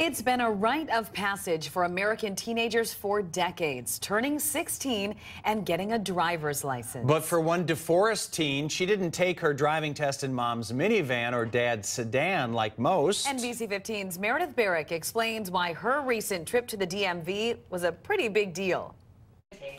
It's been a rite of passage for American teenagers for decades, turning 16 and getting a driver's license. But for one DeForest teen, she didn't take her driving test in mom's minivan or dad's sedan like most. NBC 15's Meredith Barrick explains why her recent trip to the DMV was a pretty big deal.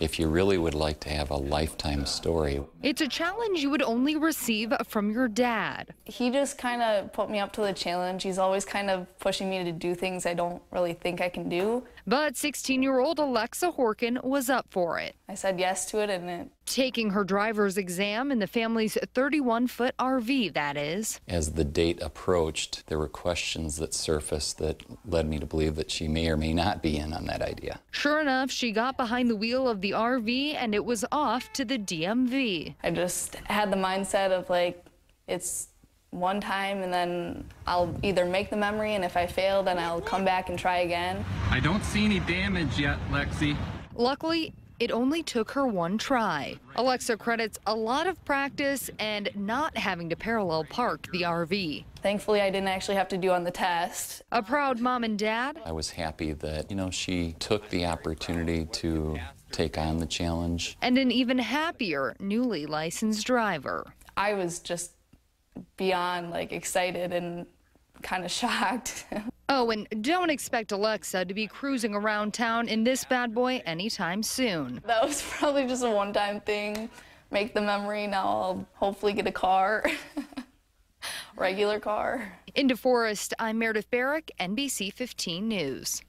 If you really would like to have a lifetime story, It's a challenge you would only receive from your dad. He just kind of put me up to the challenge. He's always kind of pushing me to do things I don't really think I can do. But 16 year old Alexa Horkin was up for it. I said yes to it, and it, Taking her driver's exam in the family's 31 foot RV, that is. as the date approached, there were questions that surfaced that led me to believe that she may or may not be in on that idea. Sure enough, she got behind the wheel of the RV and it was off to the DMV. I just had the mindset of like, it's one time, and then I'll either make the memory, and if I fail, then I'll come back and try again. I don't see any damage yet, Lexi. Luckily, it only took her one try. Alexa credits a lot of practice and not having to parallel park the RV. Thankfully, I didn't actually have to do on the test. A proud mom and dad I was happy that, you know, she took the opportunity to take on the challenge. and an even happier newly licensed driver. I was just beyond like excited and kind of shocked. Oh, and don't expect Alexa to be cruising around town in this bad boy anytime soon. that was probably just a one-time thing. Make the memory. Now I'll hopefully get a car, regular car. In DeForest, I'm Meredith Barrick, NBC 15 News.